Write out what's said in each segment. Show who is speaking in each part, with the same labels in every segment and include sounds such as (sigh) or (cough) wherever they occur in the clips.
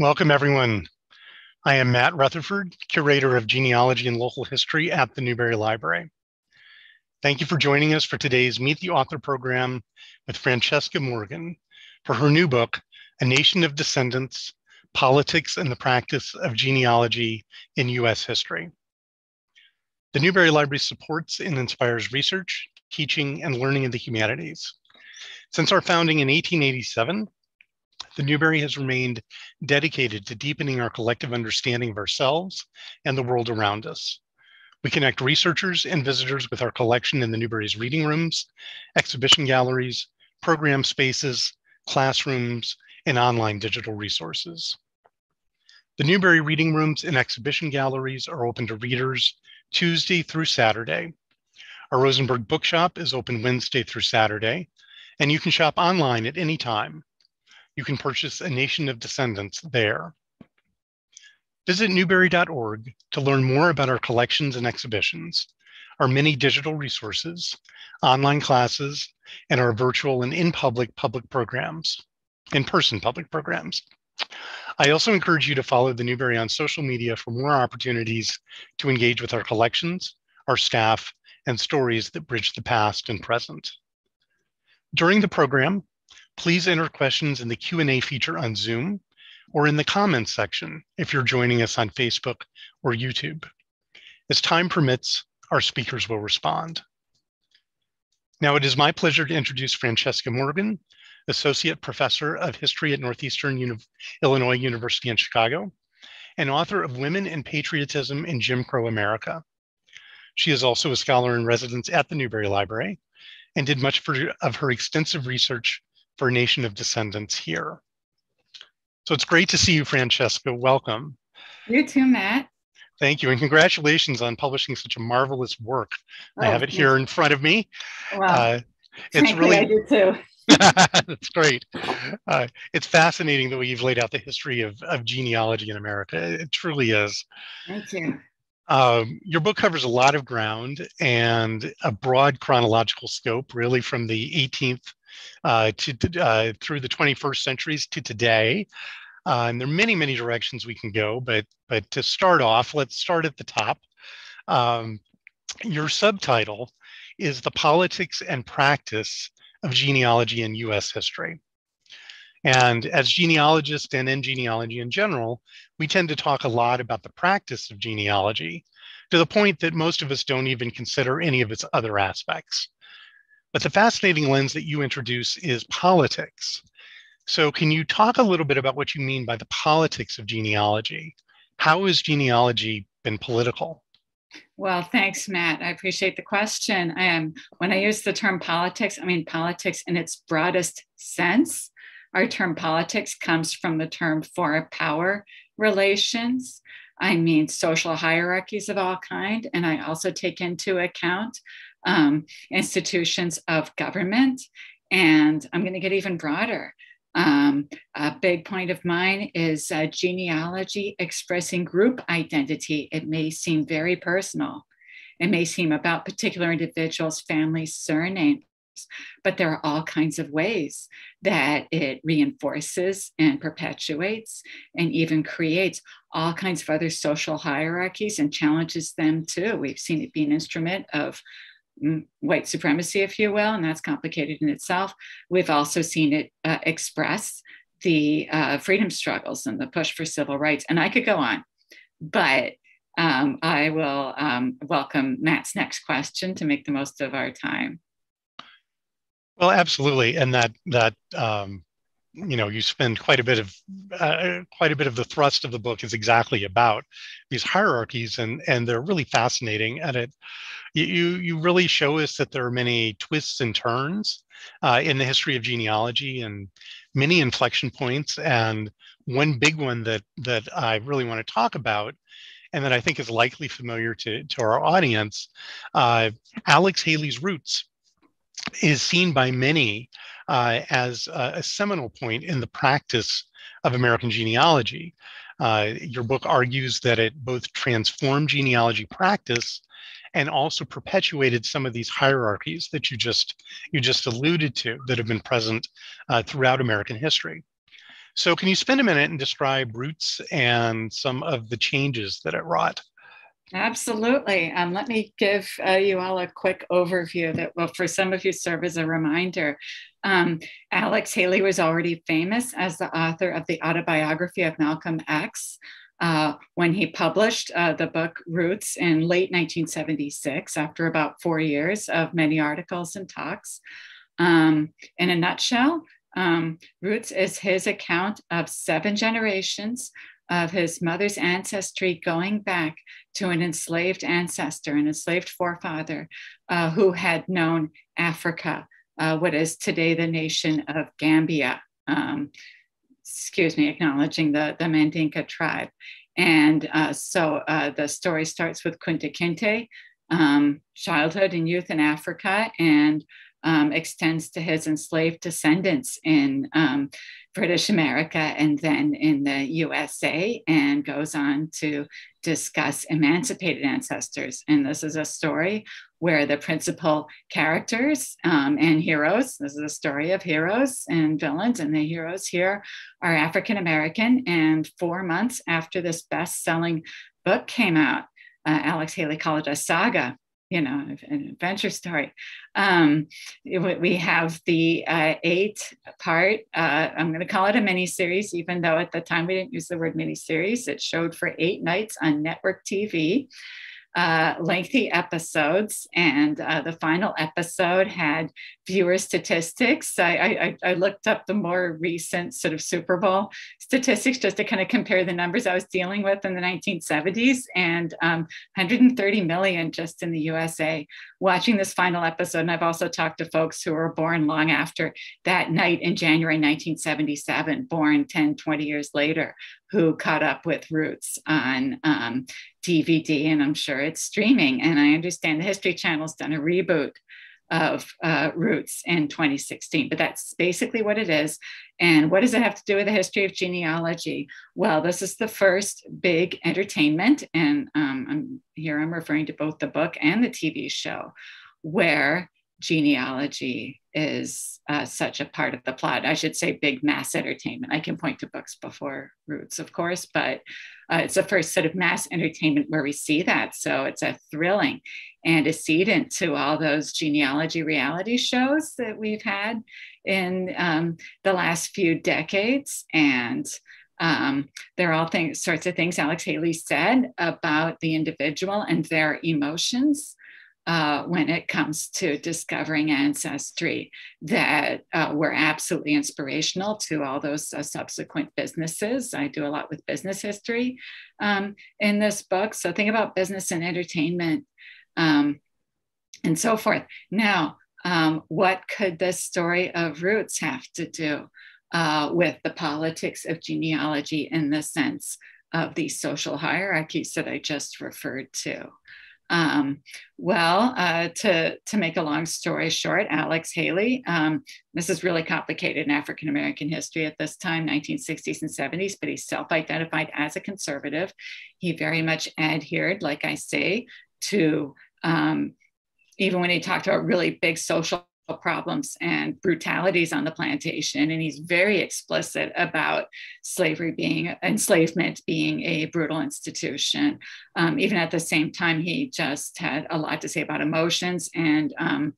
Speaker 1: Welcome, everyone. I am Matt Rutherford, Curator of Genealogy and Local History at the Newberry Library. Thank you for joining us for today's Meet the Author program with Francesca Morgan for her new book, A Nation of Descendants, Politics and the Practice of Genealogy in U.S. History. The Newberry Library supports and inspires research, teaching, and learning in the humanities. Since our founding in 1887, the Newberry has remained dedicated to deepening our collective understanding of ourselves and the world around us. We connect researchers and visitors with our collection in the Newberry's reading rooms, exhibition galleries, program spaces, classrooms, and online digital resources. The Newberry reading rooms and exhibition galleries are open to readers Tuesday through Saturday. Our Rosenberg Bookshop is open Wednesday through Saturday, and you can shop online at any time you can purchase A Nation of Descendants there. Visit newberry.org to learn more about our collections and exhibitions, our many digital resources, online classes, and our virtual and in-public public programs, in-person public programs. I also encourage you to follow the Newberry on social media for more opportunities to engage with our collections, our staff, and stories that bridge the past and present. During the program, please enter questions in the Q&A feature on Zoom or in the comments section if you're joining us on Facebook or YouTube. As time permits, our speakers will respond. Now it is my pleasure to introduce Francesca Morgan, Associate Professor of History at Northeastern Uni Illinois University in Chicago, and author of Women and Patriotism in Jim Crow America. She is also a scholar in residence at the Newberry Library and did much of her extensive research for a Nation of Descendants here. So it's great to see you, Francesca. Welcome.
Speaker 2: You too, Matt.
Speaker 1: Thank you, and congratulations on publishing such a marvelous work. Oh, I have it here in front of me.
Speaker 2: Wow. Uh, (laughs) it's really I do too. (laughs) (laughs)
Speaker 1: That's great. Uh, it's fascinating the way you've laid out the history of, of genealogy in America. It truly is.
Speaker 2: Thank you.
Speaker 1: Um, your book covers a lot of ground and a broad chronological scope, really from the 18th uh, to, uh, through the 21st centuries to today. Uh, and there are many, many directions we can go, but but to start off, let's start at the top. Um, your subtitle is the politics and practice of genealogy in U.S. history. And as genealogists and in genealogy in general, we tend to talk a lot about the practice of genealogy to the point that most of us don't even consider any of its other aspects. But the fascinating lens that you introduce is politics. So, can you talk a little bit about what you mean by the politics of genealogy? How has genealogy been political?
Speaker 2: Well, thanks, Matt. I appreciate the question. Um, when I use the term politics, I mean politics in its broadest sense. Our term politics comes from the term foreign power relations. I mean social hierarchies of all kind, and I also take into account um, institutions of government. And I'm going to get even broader. Um, a big point of mine is uh, genealogy expressing group identity. It may seem very personal. It may seem about particular individuals, families, surnames, but there are all kinds of ways that it reinforces and perpetuates and even creates all kinds of other social hierarchies and challenges them too. We've seen it be an instrument of white supremacy, if you will, and that's complicated in itself. We've also seen it uh, express the uh, freedom struggles and the push for civil rights. And I could go on, but um, I will um, welcome Matt's next question to make the most of our time.
Speaker 1: Well, absolutely, and that that um, you know you spend quite a bit of uh, quite a bit of the thrust of the book is exactly about these hierarchies and and they're really fascinating and it you you really show us that there are many twists and turns uh, in the history of genealogy and many inflection points and one big one that that i really want to talk about and that i think is likely familiar to to our audience uh, alex haley's roots is seen by many uh, as a, a, seminal point in the practice of American genealogy. Uh, your book argues that it both transformed genealogy practice and also perpetuated some of these hierarchies that you just you just alluded to that have been present uh, throughout American history. So, can you spend a minute and describe Roots and some of the changes that it wrought?
Speaker 2: Absolutely. Um, let me give uh, you all a quick overview that will, for some of you, serve as a reminder. Um, Alex Haley was already famous as the author of the autobiography of Malcolm X. Uh, when he published uh, the book Roots in late 1976, after about four years of many articles and talks. Um, in a nutshell, um, Roots is his account of seven generations of his mother's ancestry going back to an enslaved ancestor, an enslaved forefather uh, who had known Africa, uh, what is today the nation of Gambia. Um, excuse me, acknowledging the, the Mandinka tribe. And uh, so uh, the story starts with Kunta Kinte, um, childhood and youth in Africa, and um, extends to his enslaved descendants in um, British America and then in the USA, and goes on to discuss emancipated ancestors. And this is a story where the principal characters um, and heroes, this is a story of heroes and villains, and the heroes here are African American. And four months after this best selling book came out, uh, Alex Haley called it a saga you know, an adventure story. Um, we have the uh, eight part, uh, I'm going to call it a mini series, even though at the time we didn't use the word mini series. It showed for eight nights on network TV uh, lengthy episodes, and uh, the final episode had viewer statistics. I, I, I, looked up the more recent sort of Super Bowl statistics just to kind of compare the numbers I was dealing with in the 1970s, and um, 130 million just in the USA watching this final episode. And I've also talked to folks who were born long after that night in January 1977, born 10, 20 years later, who caught up with Roots on um, DVD, and I'm sure it's streaming. And I understand the History Channel's done a reboot of uh, Roots in 2016, but that's basically what it is. And what does it have to do with the history of genealogy? Well, this is the first big entertainment, and um, I'm, here I'm referring to both the book and the TV show, where genealogy is uh, such a part of the plot. I should say big mass entertainment. I can point to books before Roots, of course, but uh, it's the first sort of mass entertainment where we see that. So it's a thrilling antecedent to all those genealogy reality shows that we've had in um, the last few decades. And um, there are all things, sorts of things Alex Haley said about the individual and their emotions uh, when it comes to discovering ancestry that uh, were absolutely inspirational to all those uh, subsequent businesses. I do a lot with business history um, in this book. So think about business and entertainment um, and so forth. Now, um, what could this story of roots have to do uh, with the politics of genealogy in the sense of these social hierarchies that I just referred to? Um, well, uh, to, to make a long story short, Alex Haley, um, this is really complicated in African American history at this time, 1960s and 70s, but he self identified as a conservative. He very much adhered, like I say, to um, even when he talked about really big social problems and brutalities on the plantation. And he's very explicit about slavery being enslavement being a brutal institution. Um, even at the same time, he just had a lot to say about emotions. And um,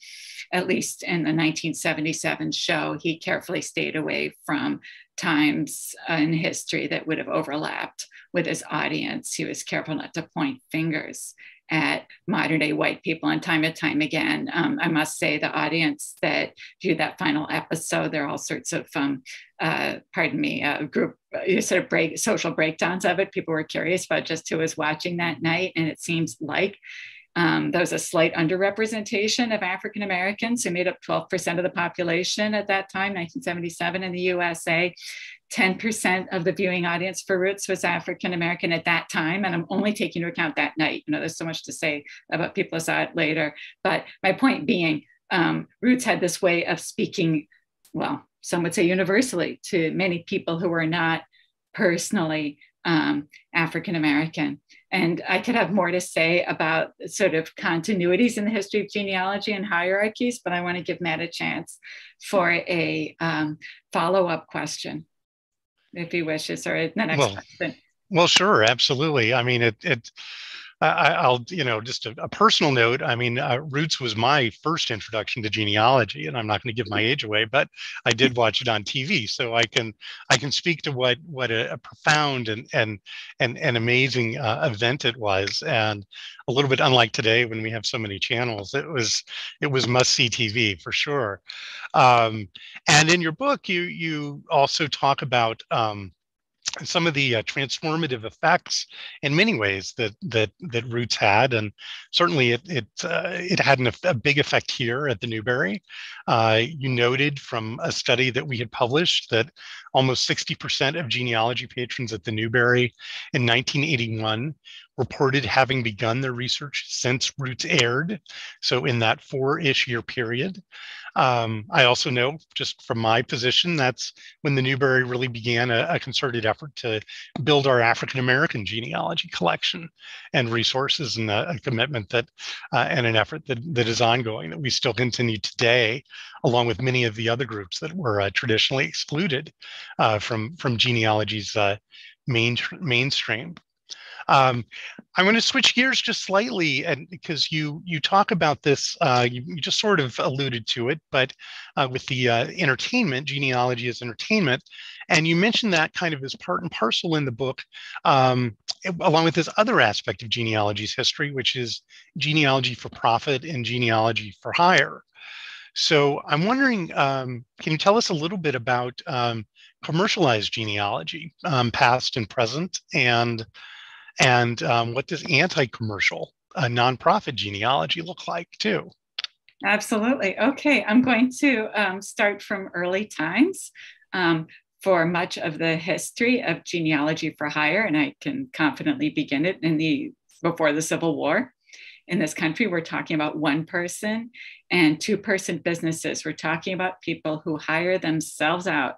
Speaker 2: at least in the 1977 show, he carefully stayed away from times in history that would have overlapped with his audience. He was careful not to point fingers at modern day white people and time and time again. Um, I must say, the audience that viewed that final episode, there are all sorts of, um, uh, pardon me, uh, group uh, sort of break, social breakdowns of it. People were curious about just who was watching that night. And it seems like um, there was a slight underrepresentation of African Americans who made up 12% of the population at that time, 1977 in the USA. 10% of the viewing audience for Roots was African American at that time. And I'm only taking into account that night. You know, there's so much to say about people who saw it later. But my point being, um, Roots had this way of speaking, well, some would say universally to many people who were not personally um, African American. And I could have more to say about sort of continuities in the history of genealogy and hierarchies, but I want to give Matt a chance for a um, follow up question. if he wishes, or the next
Speaker 1: well,
Speaker 2: question.
Speaker 1: Well, sure, absolutely. I mean, it it I, will you know, just a, a, personal note. I mean, uh, Roots was my first introduction to genealogy, and I'm not going to give my age away, but I did (laughs) watch it on TV, so I can I can speak to what what a, a profound and and and, and amazing uh, event it was, and a little bit unlike today when we have so many channels. It was it was must see TV for sure. Um, and in your book, you you also talk about um, some of the uh, transformative effects in many ways that that that roots had and certainly it it uh, it had an, a big effect here at the newberry. Uh, you noted from a study that we had published that almost 60% of genealogy patrons at the newberry in 1981 reported having begun their research since roots aired so in that four-ish year period um, I also know, just from my position, that's when the Newberry really began a, a concerted effort to build our African American genealogy collection and resources, and a, a commitment that uh, and an effort that, that is ongoing that we still continue today, along with many of the other groups that were uh, traditionally excluded uh, from from genealogy's uh, main mainstream. Um, I'm going to switch gears just slightly, and because you you talk about this, uh, you, you, just sort of alluded to it, but uh, with the uh, entertainment, genealogy as entertainment, and you mentioned that kind of as part and parcel in the book, um, along with this other aspect of genealogy's history, which is genealogy for profit and genealogy for hire. So I'm wondering, um, can you tell us a little bit about um, commercialized genealogy, um, past and present, and and um, what does anti-commercial uh, nonprofit genealogy look like too?
Speaker 2: Absolutely. Okay, I'm going to um, start from early times. Um, for much of the history of genealogy for hire, and I can confidently begin it in the before the Civil War. In this country, we're talking about one person and two person businesses. We're talking about people who hire themselves out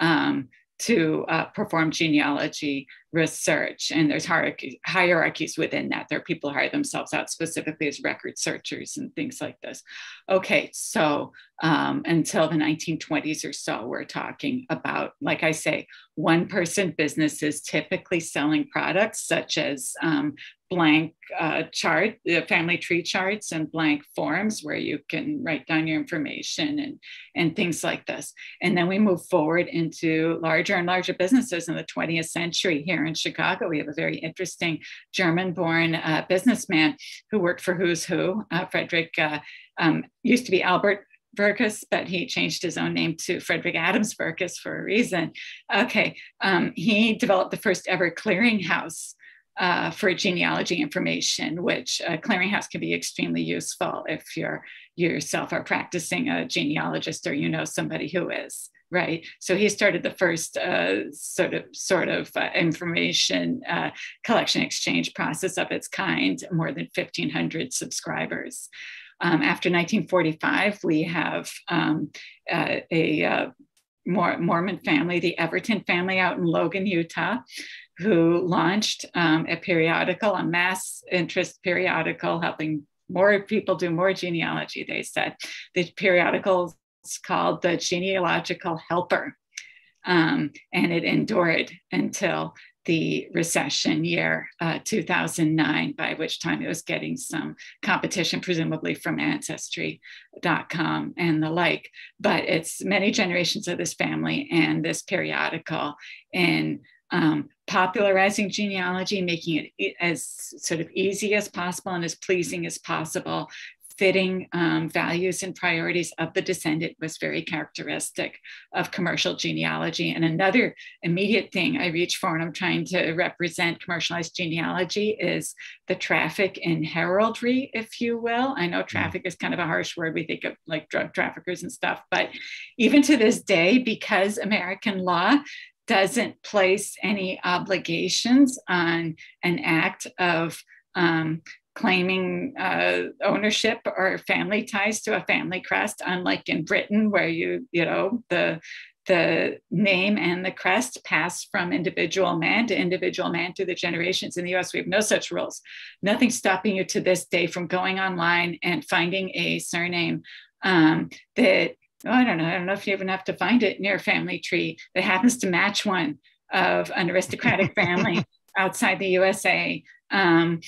Speaker 2: um, to uh, perform genealogy research and there's hierarchy, hierarchies within that. There are people who hire themselves out specifically as record searchers and things like this. Okay so um, until the 1920s or so we're talking about like i say one person businesses typically selling products such as um, blank uh, chart, the family tree charts and blank forms where you can write down your information and, and things like this. And then we move forward into larger and larger businesses in the 20th century here in Chicago. We have a very interesting German born uh, businessman who worked for Who's Who, uh, Frederick, uh, um, used to be Albert Virkus, but he changed his own name to Frederick Adams Virkus for a reason. Okay, um, he developed the first ever clearinghouse uh, for genealogy information, which a clearinghouse can be extremely useful if you're yourself are practicing a genealogist or you know somebody who is right? So he started the first uh, sort of sort of uh, information uh, collection exchange process of its kind more than 1500 subscribers. Um, after 1945 we have um, uh, a uh, Mormon family, the Everton family out in Logan, Utah, who launched um, a periodical, a mass interest periodical, helping more people do more genealogy, they said. The periodical is called the Genealogical Helper. Um, and it endured until the recession year uh, 2009, by which time it was getting some competition, presumably from Ancestry.com and the like. But it's many generations of this family and this periodical in um, popularizing genealogy, making it as sort of easy as possible and as pleasing as possible, fitting um, values and priorities of the descendant was very characteristic of commercial genealogy. And another immediate thing I reach for when I'm trying to represent commercialized genealogy is the traffic in heraldry, if you will. I know mm. traffic is kind of a harsh word. We think of like drug traffickers and stuff, but even to this day, because American law doesn't place any obligations on an act of um, claiming uh, ownership or family ties to a family crest, unlike in Britain, where you, you know, the the name and the crest pass from individual man to individual man through the generations. In the US, we have no such rules. Nothing stopping you to this day from going online and finding a surname um, that oh, I don't know, I don't know if you even have to find it in your family tree that happens to match one of an aristocratic family (laughs) outside the USA. Um,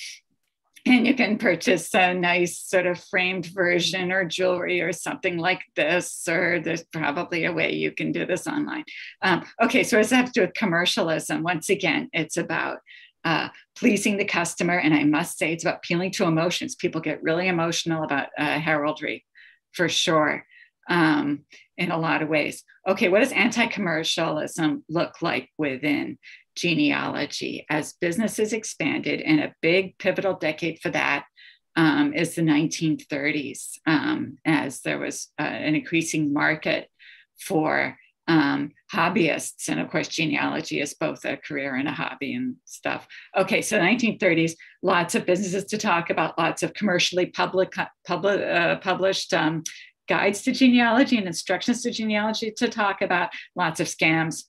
Speaker 2: and you can purchase a nice sort of framed version or jewelry or something like this, or there's probably a way you can do this online. Um, okay, so does that have to do with commercialism? Once again, it's about uh, pleasing the customer. And I must say, it's about appealing to emotions. People get really emotional about uh, heraldry for sure um, in a lot of ways. Okay, what does anti commercialism look like within genealogy as businesses expanded? And a big pivotal decade for that um, is the 1930s, um, as there was uh, an increasing market for um, hobbyists. And of course, genealogy is both a career and a hobby and stuff. Okay, so 1930s, lots of businesses to talk about, lots of commercially public, public uh, published um, guides to genealogy and instructions to genealogy to talk about, lots of scams.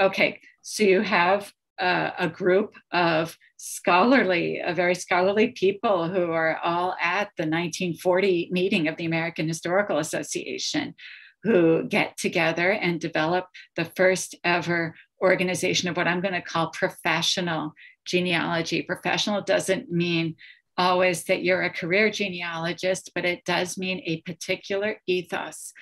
Speaker 2: Okay, so you have uh, a group of scholarly, a very scholarly people who are all at the 1940 meeting of the American Historical Association who get together and develop the first ever organization of what I'm going to call professional genealogy. Professional doesn't mean always that you're a career genealogist, but it does mean a particular ethos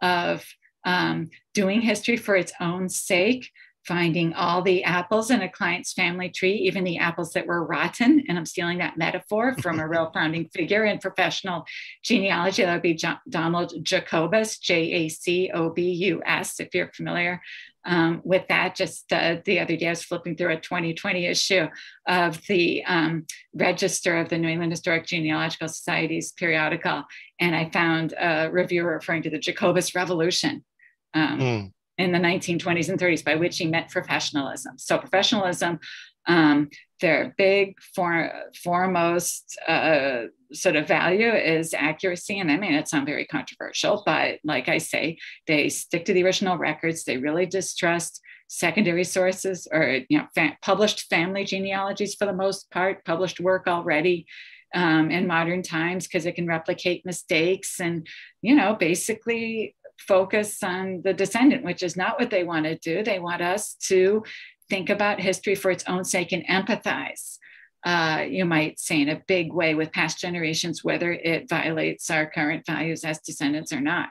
Speaker 2: of um, doing history for its own sake, finding all the apples in a client's family tree, even the apples that were rotten. And I'm stealing that metaphor from a real (laughs) founding figure in professional genealogy. That would be John, Donald Jacobus, J A C O B U S, if you're familiar um, with that. Just uh, the other day, I was flipping through a 2020 issue of the um, Register of the New England Historic Genealogical Society's periodical, and I found a review referring to the Jacobus Revolution. Um, mm in the 1920s and 30s, by which he meant professionalism. So, professionalism, um, their big for, foremost uh, sort of value is accuracy. And I mean, it's not very controversial, but like I say, they stick to the original records. They really distrust secondary sources or you know fa- published family genealogies for the most part, published work already. Um, in modern times because it can replicate mistakes and you know basically focus on the descendant, which is not what they want to do. They want us to think about history for its own sake and empathize. Uh, you might say in a big way with past generations, whether it violates our current values as descendants or not.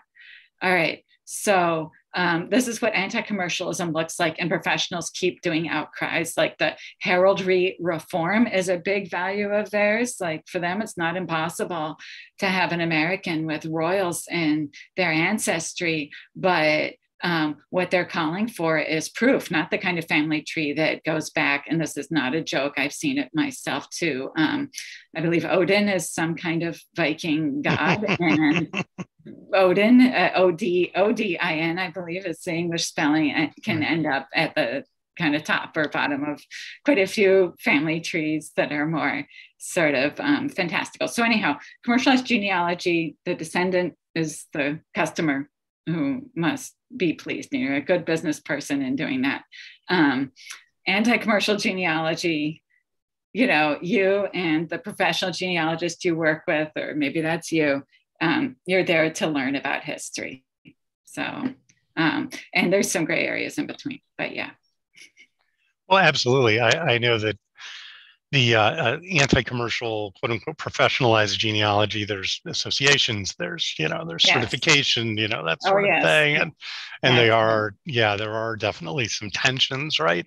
Speaker 2: All right. So um, this is what anti-commercialism looks like and professionals keep doing outcries like the heraldry reform is a big value of theirs like for them it's not impossible to have an american with royals in their ancestry but um, what they're calling for is proof, not the kind of family tree that goes back. And this is not a joke. I've seen it myself too. Um, I believe Odin is some kind of Viking god, (laughs) and Odin, uh, O D O D I N, I believe is the English spelling, uh, can end up at the kind of top or bottom of quite a few family trees that are more sort of um, fantastical. So, anyhow, commercialized genealogy, the descendant is the customer who must be pleased. And You're a good business person in doing that. Um, Anti commercial genealogy, you know, you and the professional genealogist you work with, or maybe that's you, um, you're there to learn about history. So, um, and there's some gray areas in between, but yeah.
Speaker 1: Well, absolutely. I, I know that the uh, uh, anti-commercial quote unquote professionalized genealogy there's associations there's you know there's yes. certification you know that oh, sort oh, of thing and and they are yeah there are definitely some tensions right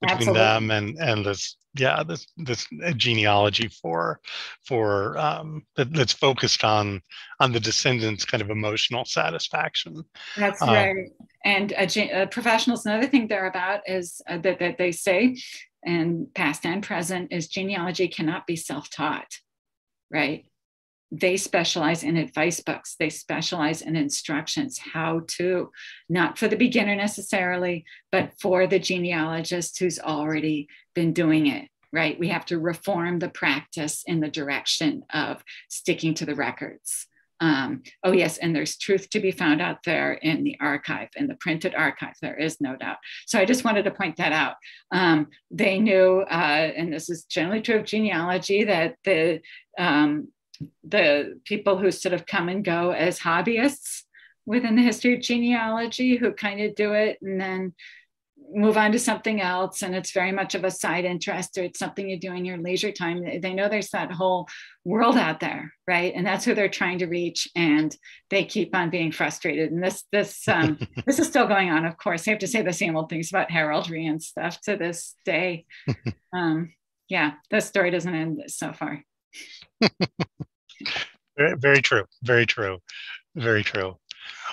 Speaker 1: between Absolutely. them and and this yeah this this genealogy for for um that, that's focused on on the descendants kind of emotional satisfaction
Speaker 2: that's um, right and uh, professionals another thing they're about is uh, that, that they say and past and present is genealogy cannot be self-taught right? They specialize in advice books. They specialize in instructions how to not for the beginner necessarily but for the genealogist who's already been doing it right? We have to reform the practice in the direction of sticking to the records um, oh, yes, and there's truth to be found out there in the archive, in the printed archive. There is no doubt. So I just wanted to point that out. Um, they knew, uh, and this is generally true of genealogy, that the um, the people who sort of come and go as hobbyists within the history of genealogy who kind of do it and then move on to something else and it's very much of a side interest or it's something you do in your leisure time they know there's that whole world out there right? And that's who they're trying to reach and they keep on being frustrated. And this this um, (laughs) this is still going on of course. I have to say the same old things about heraldry and stuff to this day. (laughs) Um, yeah the story doesn't end so far. (laughs)
Speaker 1: Very, very true. Very true. Very true.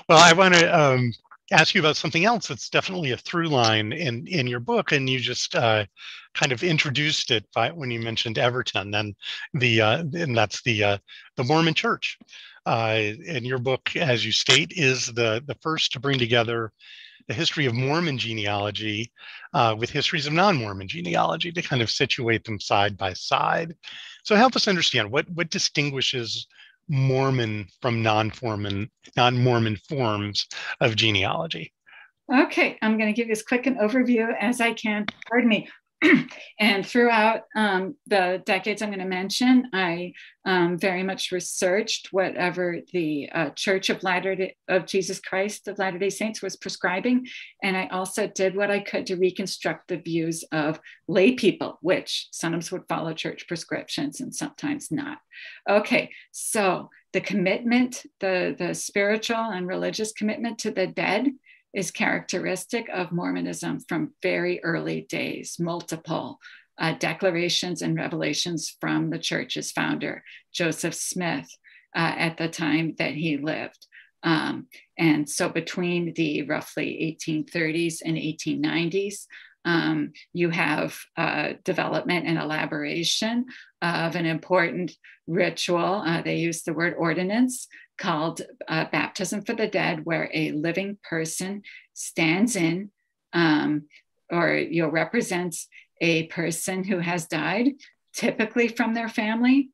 Speaker 1: Well, I want to um, ask you about something else that's definitely a through line in in your book, and you just uh, kind of introduced it by when you mentioned Everton, and the uh, and that's the uh, the Mormon Church. Uh, and your book, as you state, is the the first to bring together the history of Mormon genealogy uh, with histories of non-Mormon genealogy to kind of situate them side by side. So help us understand what what distinguishes Mormon from non-Mormon non-Mormon forms of genealogy.
Speaker 2: Okay, I'm going to give you as quick an overview as I can. Pardon me. (clears throat) and throughout um, the decades I'm going to mention, I um, very much researched whatever the uh, Church of Latter of Jesus Christ of Latter Day Saints was prescribing, and I also did what I could to reconstruct the views of lay people, which sometimes would follow church prescriptions and sometimes not. Okay, so the commitment, the the spiritual and religious commitment to the dead is characteristic of Mormonism from very early days, multiple uh, declarations and revelations from the church's founder, Joseph Smith, uh, at the time that he lived. Um, and so between the roughly 1830s and 1890s, um, you have uh, development and elaboration of an important ritual. Uh, they use the word ordinance called uh, Baptism for the Dead, where a living person stands in um, or you know, represents a person who has died, typically from their family.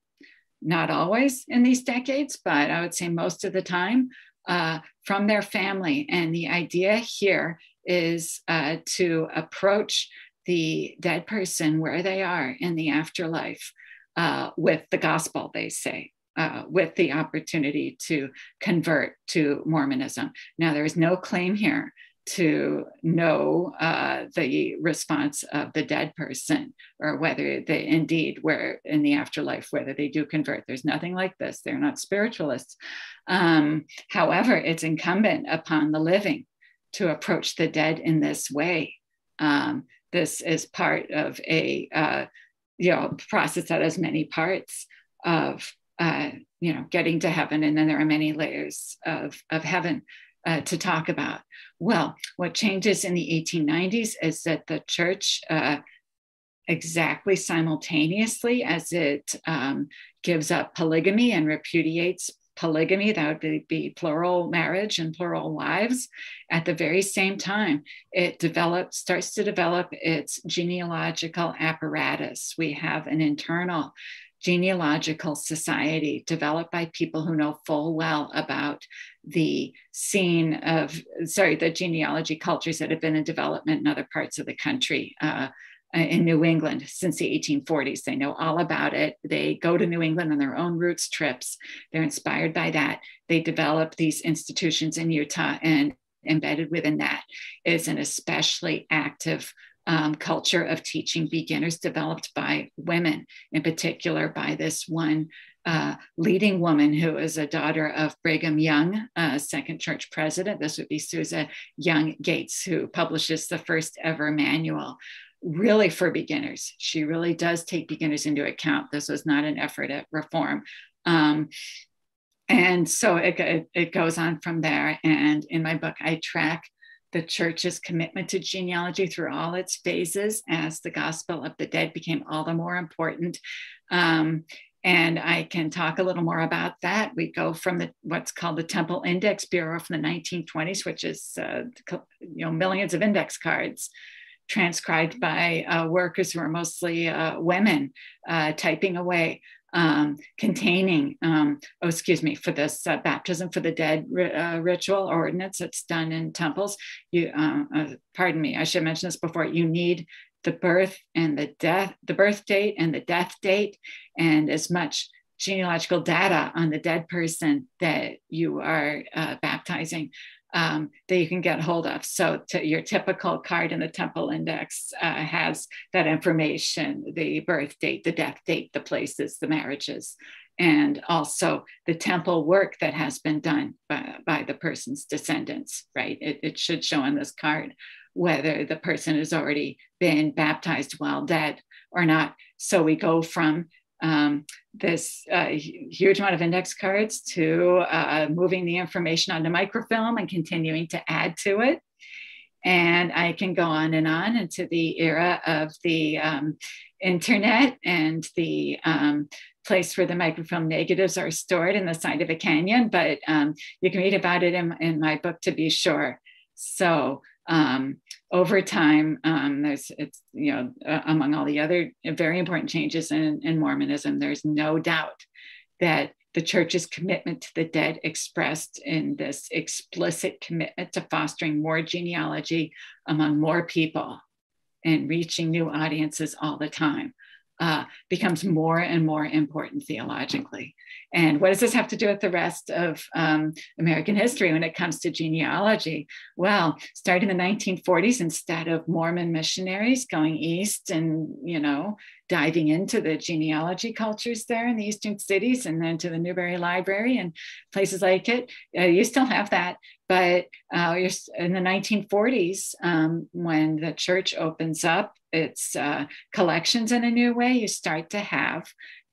Speaker 2: Not always in these decades, but I would say most of the time uh, from their family. And the idea here is uh, to approach the dead person where they are in the afterlife uh, with the gospel, they say uh, with the opportunity to convert to Mormonism. Now, there is no claim here to know uh, the response of the dead person or whether they indeed were in the afterlife, whether they do convert. There's nothing like this. They're not spiritualists. Um, however, it's incumbent upon the living to approach the dead in this way. Um, this is part of a uh, you know process that has many parts of uh, you know, getting to heaven. And then there are many layers of, of heaven uh, to talk about. Well, what changes in the 1890s is that the church, uh, exactly simultaneously as it um, gives up polygamy and repudiates polygamy, that would be plural marriage and plural wives. At the very same time, it develops, starts to develop its genealogical apparatus. We have an internal genealogical society developed by people who know full well about the scene of, sorry, the genealogy cultures that have been in development in other parts of the country. Uh, in New England since the 1840s. They know all about it. They go to New England on their own roots trips. They're inspired by that. They develop these institutions in Utah, and embedded within that is an especially active um, culture of teaching beginners developed by women, in particular by this one uh, leading woman who is a daughter of Brigham Young, uh, second church president. This would be Susa Young Gates, who publishes the first ever manual. Really for beginners. She really does take beginners into account. This was not an effort at reform. Um, and so it, it, it goes on from there. And in my book, I track the church's commitment to genealogy through all its phases as the gospel of the dead became all the more important. Um, and I can talk a little more about that. We go from the what's called the Temple Index Bureau from the 1920s, which is uh, you know millions of index cards transcribed by uh, workers who are mostly uh, women, uh, typing away um, containing, um, oh, excuse me, for this uh, baptism for the dead uh, ritual ordinance that's done in temples. You, uh, uh, pardon me, I should mention this before. You need the birth and the death, the birth date and the death date, and as much genealogical data on the dead person that you are uh, baptizing um, that you can get hold of. So your typical card in the temple index uh, has that information, the birth date, the death date, the places, the marriages, and also the temple work that has been done by, by the person's descendants, right? It, it should show on this card whether the person has already been baptized while dead or not. So we go from um, this uh, huge amount of index cards to uh, moving the information onto microfilm and continuing to add to it. And I can go on and on into the era of the um, internet and the um, place where the microfilm negatives are stored in the side of a canyon, but um, you can read about it in, in my book to be sure. So um, over time, um, there's it's you know uh, among all the other very important changes in, in Mormonism, there's no doubt that the church's commitment to the dead expressed in this explicit commitment to fostering more genealogy among more people and reaching new audiences all the time uh, becomes more and more important theologically. And what does this have to do with the rest of um, American history when it comes to genealogy? Well, starting in the 1940s, instead of Mormon missionaries going east and, you know, diving into the genealogy cultures there in the eastern cities and then to the Newberry Library and places like it, uh, you still have that. But uh, in the 1940s, um, when the church opens up its uh, collections in a new way, you start to have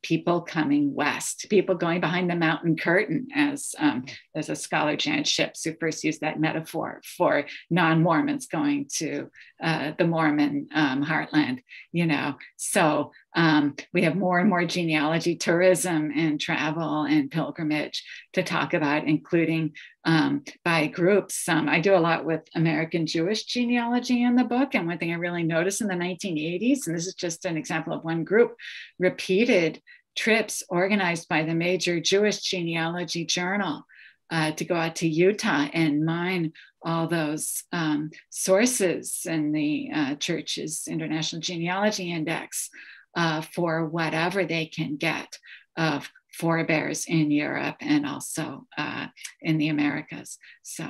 Speaker 2: people coming west, people going behind the mountain curtain, as um, there's a scholar, Janet Shipps, who first used that metaphor for non-Mormons going to uh, the Mormon um, heartland, you know. So um, we have more and more genealogy tourism and travel and pilgrimage to talk about, including um, by groups. Um, I do a lot with American Jewish genealogy in the book. And one thing I really noticed in the 1980s, and this is just an example of one group, repeated trips organized by the major Jewish genealogy journal uh, to go out to Utah and mine all those um, sources in the uh, church's International Genealogy Index uh, for whatever they can get of forebears in Europe and also uh, in the Americas. So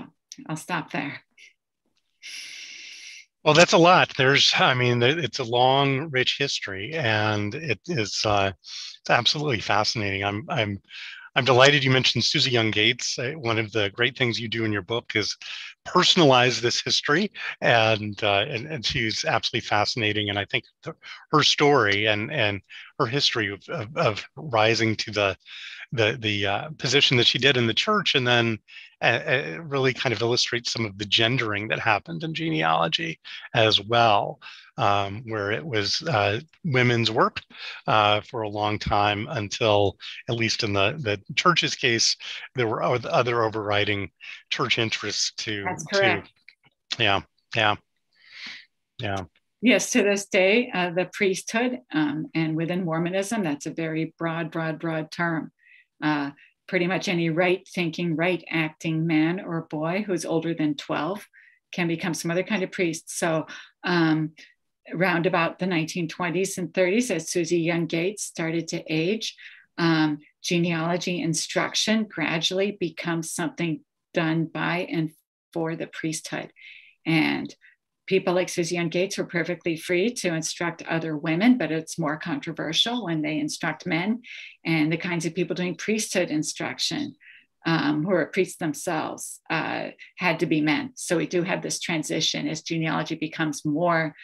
Speaker 2: I'll stop there.
Speaker 1: Well, that's a lot. There's, I mean, it's a long, rich history, and it is uh, it's absolutely fascinating. I'm, I'm, I'm delighted you mentioned Susa Young Gates. One of the great things you do in your book is personalize this history, and uh, and, and she's absolutely fascinating. And I think her story and and her history of, of, of rising to the the the uh, position that she did in the church, and then uh, uh, really kind of illustrates some of the gendering that happened in genealogy as well, um, where it was uh, women's work uh, for a long time until, at least in the the church's case, there were other overriding church interests to.
Speaker 2: That's correct.
Speaker 1: To, yeah, yeah, yeah.
Speaker 2: Yes, to this day, uh, the priesthood um, and within Mormonism, that's a very broad, broad, broad term. Uh, pretty much any right thinking, right acting man or boy who's older than 12 can become some other kind of priest. So, um, around about the 1920s and 30s, as Susa Young Gates started to age, um, genealogy instruction gradually becomes something done by and for the priesthood. And people like Susa Young Gates were perfectly free to instruct other women, but it's more controversial when they instruct men and the kinds of people doing priesthood instruction um, who are priests themselves uh, had to be men. So we do have this transition as genealogy becomes more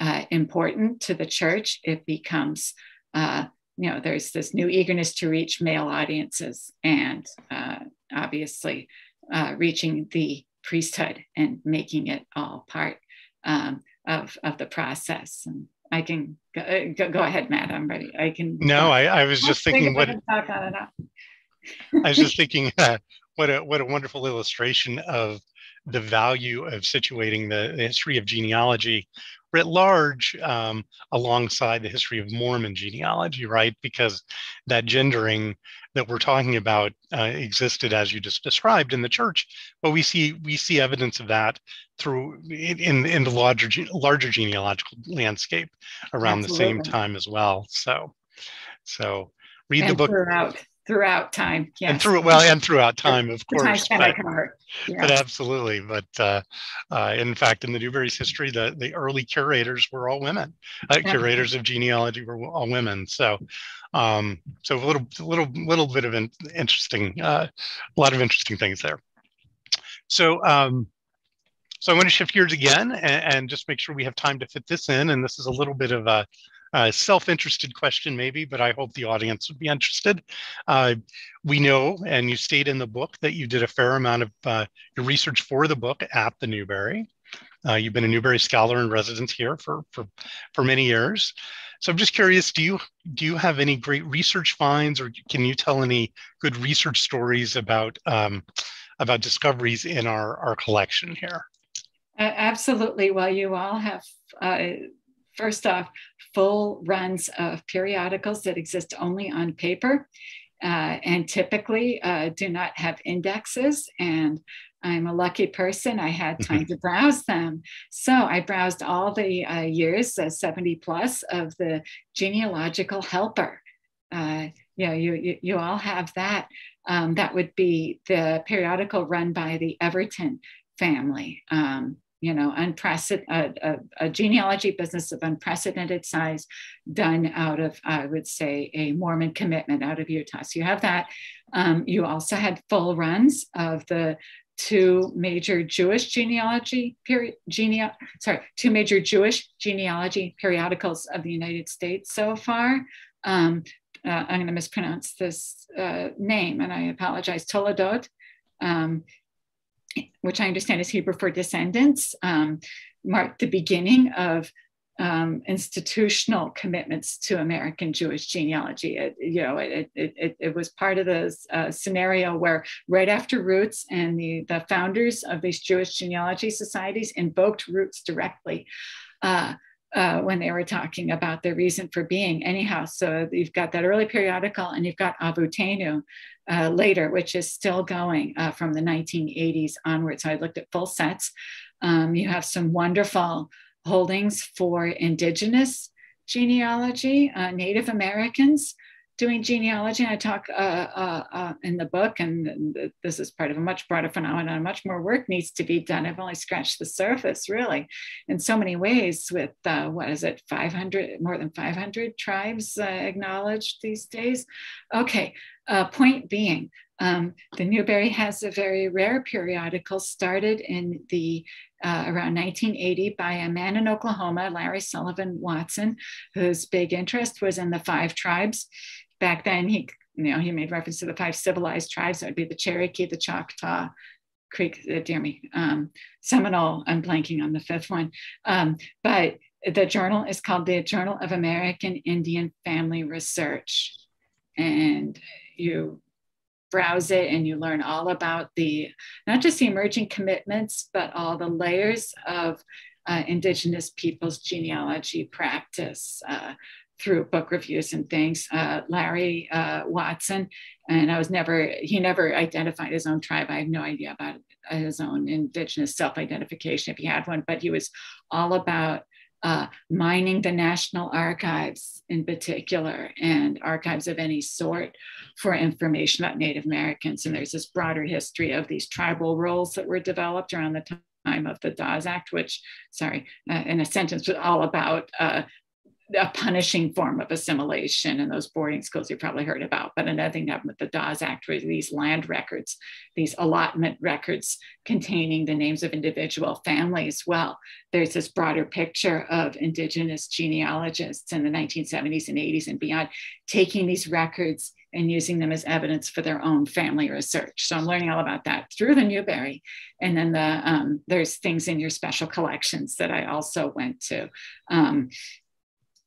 Speaker 2: uh, important to the church. It becomes, uh, you know, there's this new eagerness to reach male audiences and uh, obviously uh, reaching the priesthood and making it all part um, of, of the process. And I can go, uh, go, go, ahead, Matt. I'm ready. I can.
Speaker 1: No, I, I was just thinking what. Talk on (laughs) I was just (laughs) thinking uh, what a what a wonderful illustration of the value of situating the, the history of genealogy writ large um, alongside the history of Mormon genealogy, right? Because that gendering that we're talking about uh, existed as you just described in the church, but we see we see evidence of that through in in the larger larger genealogical landscape around Absolutely. the same time as well. So, so read
Speaker 2: and
Speaker 1: the book
Speaker 2: throughout throughout time.
Speaker 1: Yes. And through well, and throughout time, of course.
Speaker 2: Time but,
Speaker 1: yeah. but absolutely. But uh, uh, in fact, in the Newberry's history, the, the early curators were all women. Uh, curators of genealogy were all women. So, um, so a little, little, little bit of an interesting, uh, a lot of interesting things there. So, um, so I want to shift gears again and, and, just make sure we have time to fit this in. And this is a little bit of a, a self-interested question maybe, but I hope the audience would be interested. Uh, we know, and you state in the book that you did a fair amount of uh, your research for the book at the Newberry. Uh, you've been a Newberry Scholar in residence here for, for, for many years. So I'm just curious, do you do you have any great research finds or can you tell any good research stories about um, about discoveries in our, our collection here?
Speaker 2: absolutely. Well, you all have uh, first off, full runs of periodicals that exist only on paper uh, and typically uh, do not have indexes. And I'm a lucky person. I had time (laughs) to browse them. So I browsed all the uh, years, uh, 70 plus, of the genealogical helper. Uh, you, know, you, you, you all have that. Um, that would be the periodical run by the Everton family. Um, you know, unprecedented, a, a, a, genealogy business of unprecedented size done out of, I would say, a Mormon commitment out of Utah. So you have that. Um, you also had full runs of the two major Jewish genealogy period, genea, sorry, two major Jewish genealogy periodicals of the United States so far. Um, uh, I'm going to mispronounce this uh, name, and I apologize. Toledot. Um, which I understand is Hebrew for descendants, um, marked the beginning of um, institutional commitments to American Jewish genealogy. It, you know, it, it, it, was part of the uh, scenario where right after Roots and the, the founders of these Jewish genealogy societies invoked Roots directly. Uh, uh, when they were talking about their reason for being. Anyhow, so you've got that early periodical and you've got Avotaynu uh, later, which is still going uh, from the 1980s onwards. So I looked at full sets. Um, you have some wonderful holdings for indigenous genealogy, uh, Native Americans doing genealogy. And I talk uh, uh, uh, in the book, and this is part of a much broader phenomenon. Much more work needs to be done. I've only scratched the surface, really, in so many ways. With uh, what is it, 500, more than 500 tribes uh, acknowledged these days. Okay, point being, um, the Newberry has a very rare periodical started in the uh, around 1980 by a man in Oklahoma, Larry Sullivan Watson, whose big interest was in the five tribes back then he you know he made reference to the five civilized tribes. That would be the cherokee the choctaw creek uh, dear me um, seminole. I'm blanking on the fifth one. Um, but the journal is called the journal of american indian family research. And you browse it and you learn all about the not just the emerging commitments but all the layers of uh, indigenous peoples genealogy practice uh, through book reviews and things. Uh, Larry uh, Watson, and I was never, he never identified his own tribe. I have no idea about his own indigenous self identification if he had one, but he was all about uh, mining the National Archives in particular and archives of any sort for information about Native Americans. And there's this broader history of these tribal rolls that were developed around the time of the Dawes Act, which, sorry, uh, in a sentence, was all about uh, a punishing form of assimilation and those boarding schools you probably heard about. But another thing that happened with the Dawes Act was these land records, these allotment records containing the names of individual families. Well, there's this broader picture of indigenous genealogists in the 1970s and 80s and beyond taking these records and using them as evidence for their own family research. So I'm learning all about that through the Newberry. And then the um, there's things in your special collections that I also went to. Um,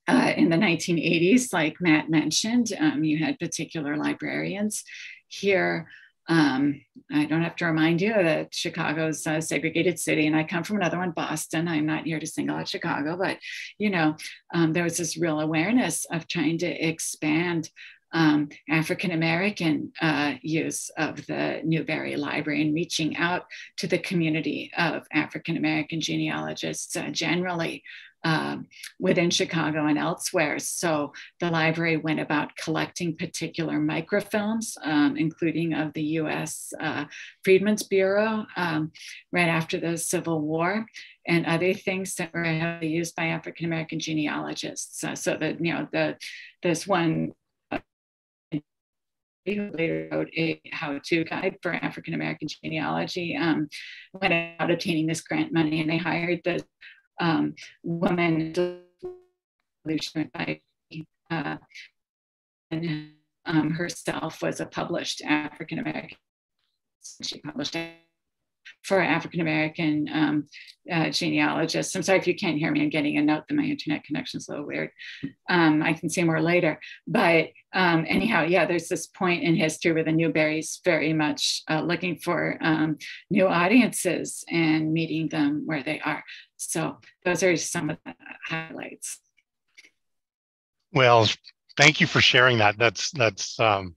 Speaker 2: uh, in the 1980s, like Matt mentioned, um, you had particular librarians here. Um, I don't have to remind you that Chicago's a segregated city, and I come from another one, Boston. I'm not here to single out Chicago, but you know, um, there was this real awareness of trying to expand um, African American uh, use of the Newberry Library and reaching out to the community of African American genealogists uh, generally um, within Chicago and elsewhere. So the library went about collecting particular microfilms, um, including of the US uh, Freedmen's Bureau um, right after the Civil War and other things that were heavily used by African American genealogists. Uh, so that, you know, the, this one uh, who later wrote a how-to guide for African American genealogy, um, went out obtaining this grant money, and they hired the um, woman by uh, and um, herself was a published African American. She published for African American um, uh, genealogists. I'm sorry if you can't hear me. I'm getting a note that my internet connection is a little weird. Um, I can see more later. But um, anyhow, yeah, there's this point in history where the Newberry's very much uh, looking for um, new audiences and meeting them where they are. So those are some of the highlights.
Speaker 1: Well, thank you for sharing that. That's that's um,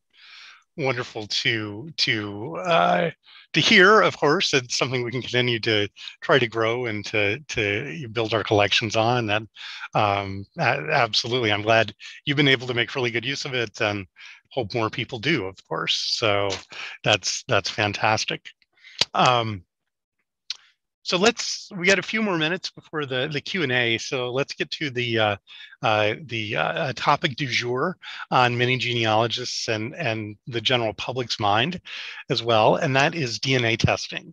Speaker 1: wonderful to to uh, to hear. Of course, it's something we can continue to try to grow and to to build our collections on. And um, absolutely, I'm glad you've been able to make really good use of it, and hope more people do. Of course, so that's that's fantastic. Um, so let's we got a few more minutes before the the q&a so let's get to the uh, uh, the uh, topic du jour on many genealogists and and the general public's mind as well and that is dna testing.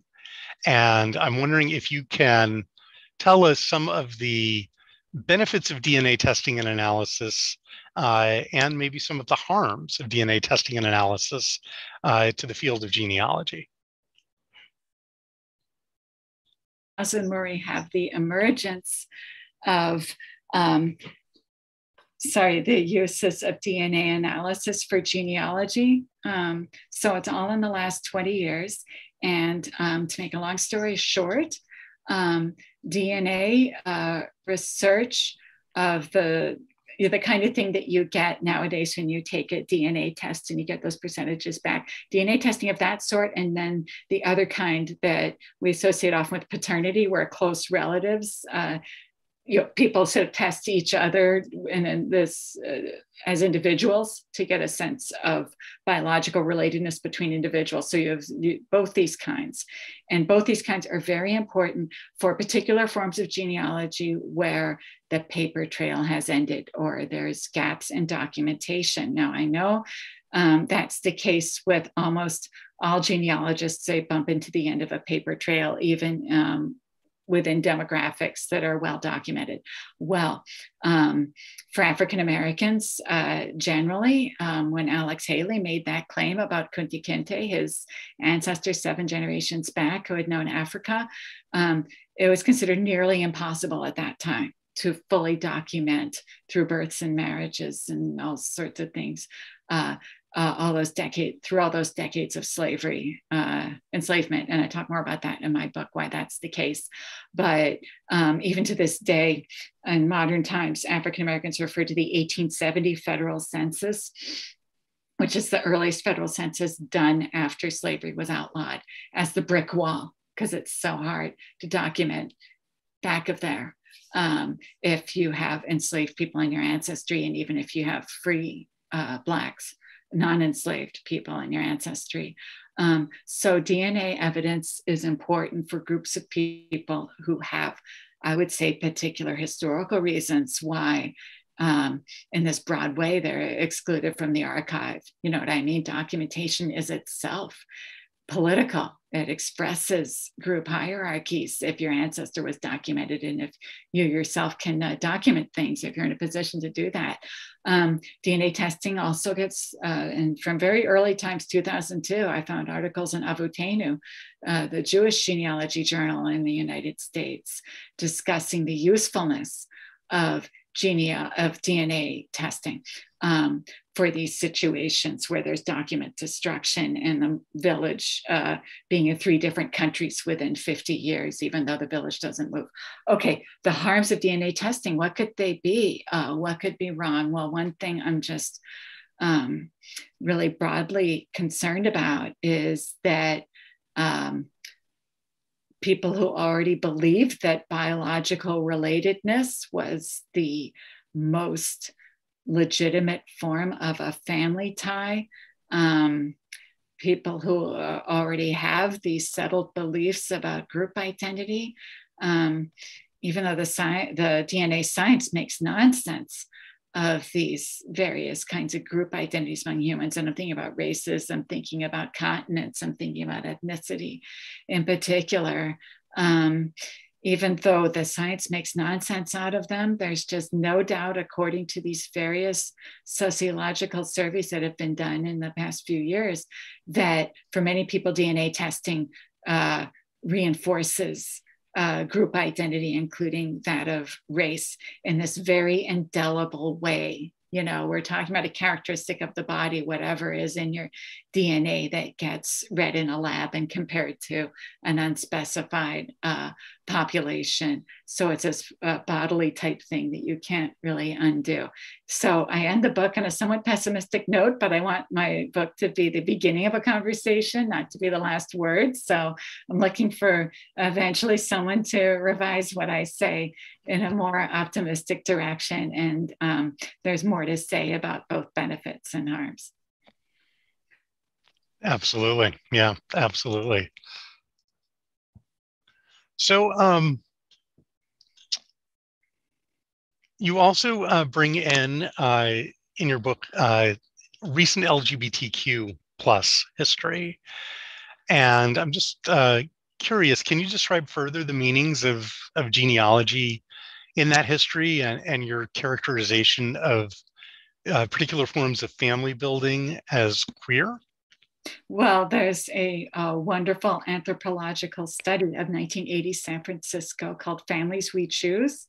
Speaker 1: And i'm wondering if you can tell us some of the benefits of dna testing and analysis uh, and maybe some of the harms of dna testing and analysis uh, to the field of genealogy
Speaker 2: and Murray have the emergence of, um, sorry, the uses of DNA analysis for genealogy. Um, so it's all in the last 20 years. And um, to make a long story short, um, DNA uh, research of the you know, the kind of thing that you get nowadays when you take a DNA test and you get those percentages back. DNA testing of that sort, and then the other kind that we associate often with paternity, where close relatives uh, you know, people sort of test each other and then this uh, as individuals to get a sense of biological relatedness between individuals. So you have both these kinds, and both these kinds are very important for particular forms of genealogy where the paper trail has ended or there's gaps in documentation. Now I know um, that's the case with almost all genealogists. They bump into the end of a paper trail, even um, within demographics that are well documented. Well, um, for African Americans uh, generally, um, when Alex Haley made that claim about Kunta Kinte, his ancestor seven generations back who had known Africa, um, it was considered nearly impossible at that time to fully document through births and marriages and all sorts of things uh, uh, all those decades through all those decades of slavery uh, enslavement. And i talk more about that in my book why that's the case. But um, even to this day in modern times african americans refer to the 1870 federal census which is the earliest federal census done after slavery was outlawed as the brick wall because it's so hard to document back of there. Um, if you have enslaved people in your ancestry and even if you have free uh, blacks non enslaved people in your ancestry. Um, so, DNA evidence is important for groups of people who have, I would say, particular historical reasons why. Um, in this broad way, they're excluded from the archive. You know what I mean? Documentation is itself political. It expresses group hierarchies if your ancestor was documented and if you yourself can uh, document things, if you're in a position to do that. Um, DNA testing also gets, uh, and from very early times, 2002, I found articles in Avotaynu, uh, the Jewish genealogy journal in the United States, discussing the usefulness of genia of DNA testing um, for these situations where there's document destruction and the village uh, being in three different countries within 50 years, even though the village doesn't move. Okay, the harms of DNA testing, what could they be? Uh, what could be wrong? Well, one thing I'm just um, really broadly concerned about is that um, people who already believed that biological relatedness was the most legitimate form of a family tie. Um, people who uh, already have these settled beliefs about group identity. Um, even though the, sci- the DNA science makes nonsense of these various kinds of group identities among humans. And I'm thinking about races, I'm thinking about continents, I'm thinking about ethnicity in particular. Um, even though the science makes nonsense out of them, there's just no doubt, according to these various sociological surveys that have been done in the past few years, that for many people, DNA testing uh, reinforces uh, group identity, including that of race, in this very indelible way. You know we're talking about a characteristic of the body whatever is in your dna that gets read in a lab and compared to an unspecified uh, population so it's a bodily type thing that you can't really undo so i end the book on a somewhat pessimistic note but i want my book to be the beginning of a conversation not to be the last word so i'm looking for eventually someone to revise what i say in a more optimistic direction. And um, there's more to say about both benefits and harms.
Speaker 1: Absolutely. Yeah, absolutely. So, um, you also uh, bring in uh, in your book uh, recent LGBTQ plus history, and I'm just uh, curious. Can you describe further the meanings of of genealogy in that history and, and your characterization of uh, particular forms of family building as queer?
Speaker 2: Well, there's a, a, wonderful anthropological study of 1980 San Francisco called Families We Choose.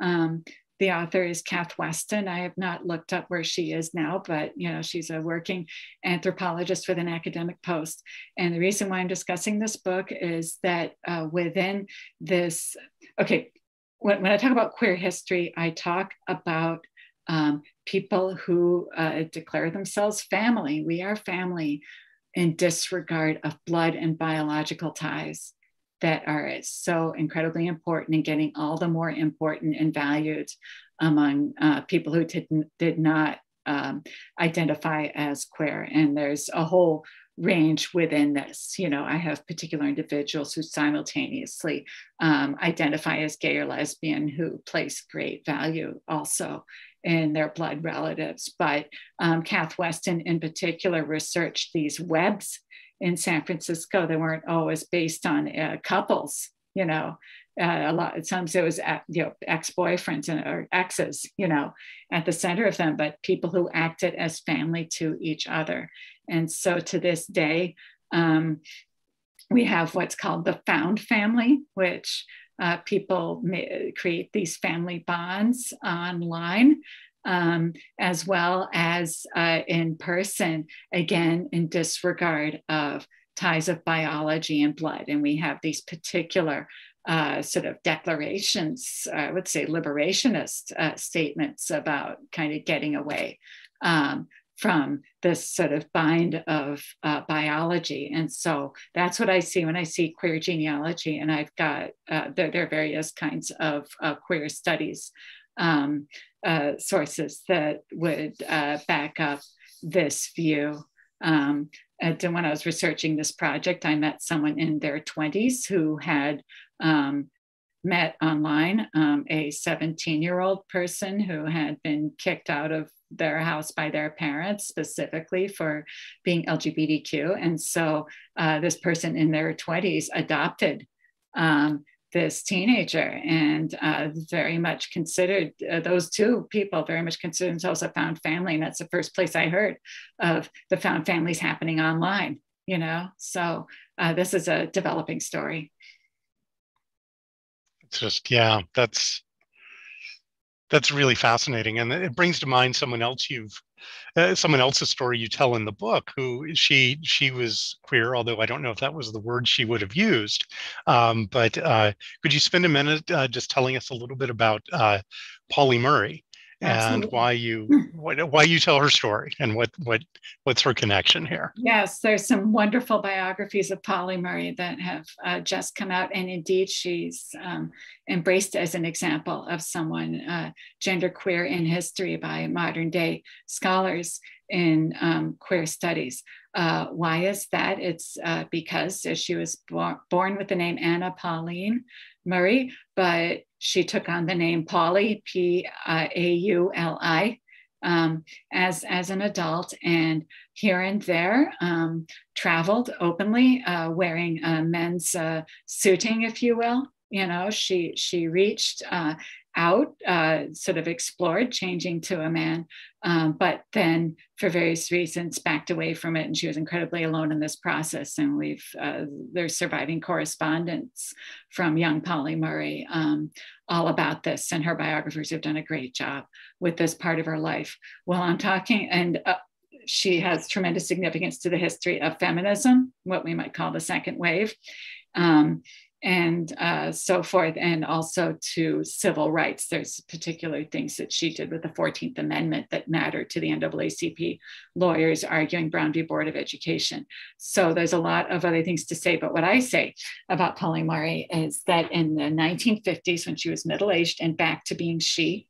Speaker 2: Um, the author is Kath Weston. I have not looked up where she is now, but you know she's a working anthropologist with an academic post. And the reason why I'm discussing this book is that uh, within this, okay, when, when I talk about queer history, I talk about um, people who uh, declare themselves family. We are family in disregard of blood and biological ties that are so incredibly important and getting all the more important and valued among uh, people who did, did not um, identify as queer. And there's a whole range within this. You know, I have particular individuals who simultaneously um, identify as gay or lesbian who place great value also in their blood relatives. But um, Kath Weston, in particular, researched these webs in San Francisco that weren't always based on uh, couples, you know. Uh, a lot sometimes it was uh, you know ex-boyfriends and or exes you know at the center of them but people who acted as family to each other and so to this day, um, we have what's called the found family, which uh, people create these family bonds online. Um, as well as uh, in person, again, in disregard of ties of biology and blood. And we have these particular uh, sort of declarations, I would say liberationist uh, statements about kind of getting away um, from this sort of bind of uh, biology. And so that's what I see when I see queer genealogy. And I've got, uh, there, there, are various kinds of uh, queer studies um, uh, sources that would uh, back up this view. Um, and when I was researching this project, I met someone in their 20s who had um, met online um, a 17 year old person who had been kicked out of their house by their parents specifically for being LGBTQ. And so uh, this person in their 20s adopted um, this teenager and uh, very much considered uh, those two people very much consider themselves a found family. And that's the first place I heard of the found families happening online, you know? So uh, this is a developing story.
Speaker 1: It's just, yeah, that's that's really fascinating, and it brings to mind someone else you've, uh, someone else's story you tell in the book. Who she she was queer, although I don't know if that was the word she would have used. Um, but uh, could you spend a minute uh, just telling us a little bit about uh, Pauli Murray and why you why you tell her story and what what what's her connection here.
Speaker 2: Yes, there's some wonderful biographies of Pauli Murray that have uh, just come out, and indeed she's um, embraced as an example of someone uh, genderqueer in history by modern day scholars in um, queer studies. Uh, why is that? It's uh, because she was bo- born with the name Anna Pauline Murray, but she took on the name Pauli, P A U L I, um, as, as an adult and here and there um, traveled openly, uh, wearing uh, men's uh, suiting, if you will. You know, she she reached uh, out, uh, sort of explored changing to a man, um, but then for various reasons backed away from it. And she was incredibly alone in this process. And we've, uh, there's surviving correspondence from young Pauli Murray um, all about this. And her biographers have done a great job with this part of her life. While I'm talking, and uh, she has tremendous significance to the history of feminism, what we might call the second wave. Um, and uh, so forth, and also to civil rights. There's particular things that she did with the 14th Amendment that matter to the NAACP lawyers arguing Brown v. Board of Education. So there's a lot of other things to say, but what I say about Pauli Murray is that in the 1950s, when she was middle aged and back to being she,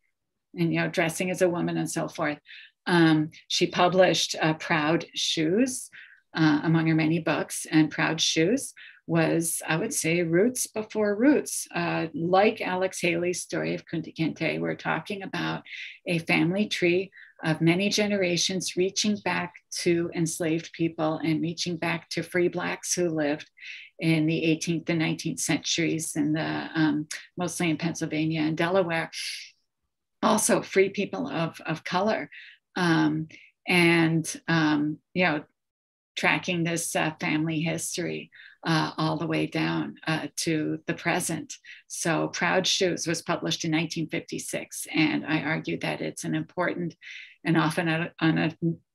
Speaker 2: and you know, dressing as a woman and so forth, um, she published uh, Proud Shoes. Uh, among her many books and proud shoes was, I would say, roots before roots. Uh, like Alex Haley's story of Kunta we're talking about a family tree of many generations reaching back to enslaved people and reaching back to free Blacks who lived in the 18th and 19th centuries, in the, um, mostly in Pennsylvania and Delaware. Also, free people of, of color. Um, and, um, you know, tracking this uh, family history uh, all the way down uh, to the present. So, Proud Shoes was published in 1956, and I argue that it's an important and often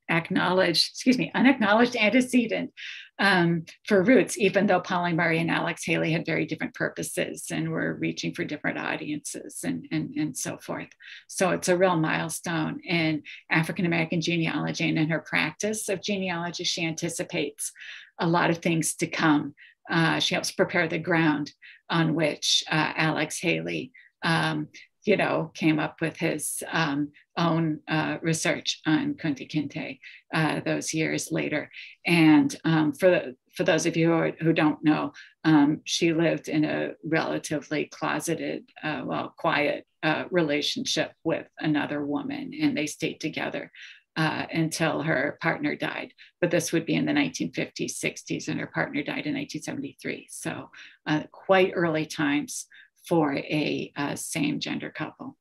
Speaker 2: unacknowledged, excuse me, unacknowledged antecedent um, for Roots, even though Pauli Murray and Alex Haley had very different purposes and were reaching for different audiences and, and, and so forth. So it's a real milestone in African American genealogy and in her practice of genealogy, she anticipates a lot of things to come. Uh, she helps prepare the ground on which uh, Alex Haley, um, you know, came up with his um, own uh, research on Kunta Kinte uh, those years later. And um, for the, for those of you who, are, who don't know, um, she lived in a relatively closeted, uh, well, quiet uh, relationship with another woman, and they stayed together uh, until her partner died. But this would be in the 1950s, 60s, and her partner died in 1973. So uh, quite early times for a uh, same gender couple.